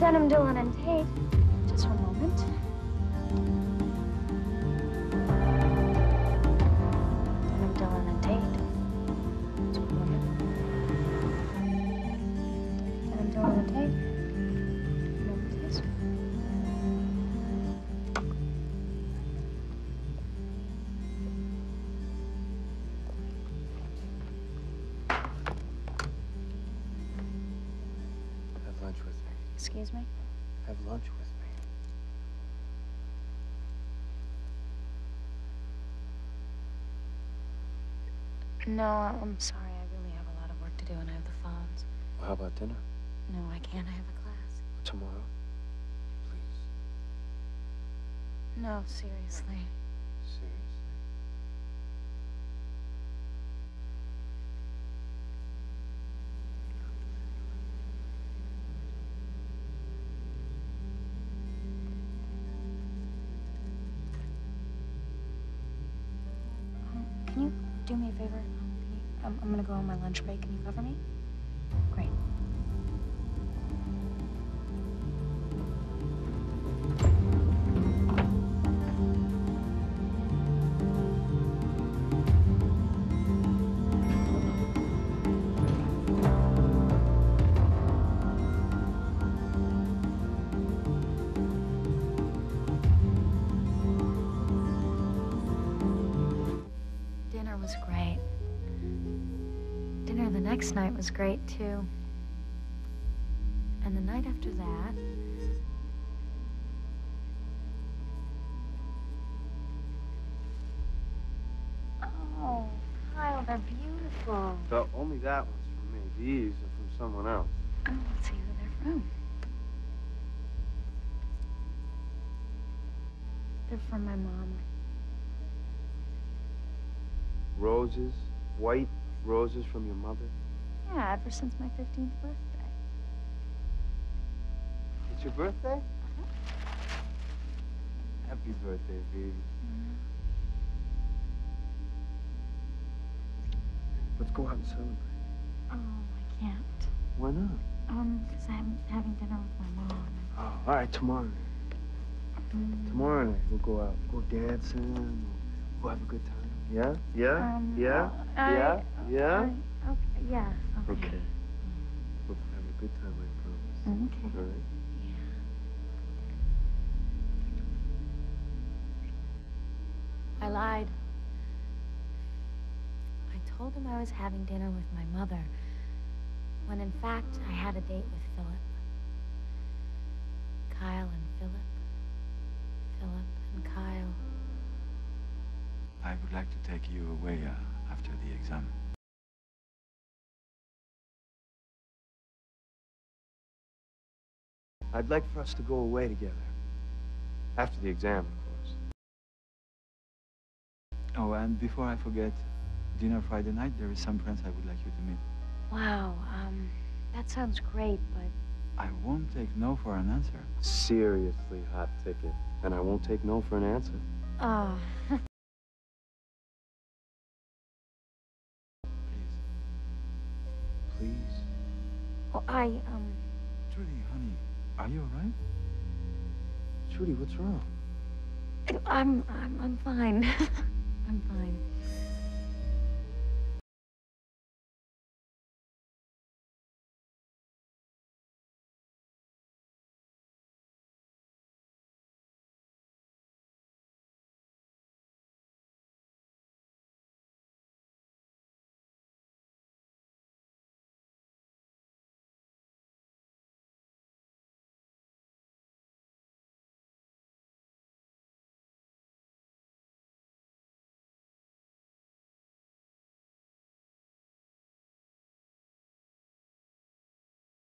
Denham, Dillon, and Tate. Excuse me? Have lunch with me. No, I'm sorry. I really have a lot of work to do, and I have the phones. Well, how about dinner? No, I can't. I have a class. Tomorrow? Please. No, seriously. Seriously? Um, can you do me a favor? I'm, I'm gonna go on my lunch break. Can you cover me? Great. Next night was great, too. And the night after that. Oh, Kyle, they're beautiful. So only that one's from me. These are from someone else. Oh, let's see who they're from. They're from my mom. Roses, white roses from your mother. Yeah, ever since my 15th birthday. It's your birthday? Uh-huh. Happy birthday, baby. Mm-hmm. Let's go out and celebrate. Oh, I can't. Why not? Um, because I'm having dinner with my mom. Oh, all right, tomorrow night. Tomorrow night we'll go out, go dancing, we'll have a good time. Yeah? Yeah? Um, yeah? well, I- yeah? yeah? I- okay, yeah. Okay. Okay. We'll have a good time, I promise. Okay. All right? I lied. I told him I was having dinner with my mother, when in fact I had a date with Philip. Kyle and Philip. Philip and Kyle. I would like to take you away uh, after the exam. I'd like for us to go away together. After the exam, of course. Oh, and before I forget, dinner Friday night, there is some friends I would like you to meet. Wow, um, that sounds great, but I won't take no for an answer. Seriously hot ticket. And I won't take no for an answer. oh, Please. Well, I um, Trudy, honey, are you all right? Trudy, what's wrong? I'm I'm I'm fine. I'm fine.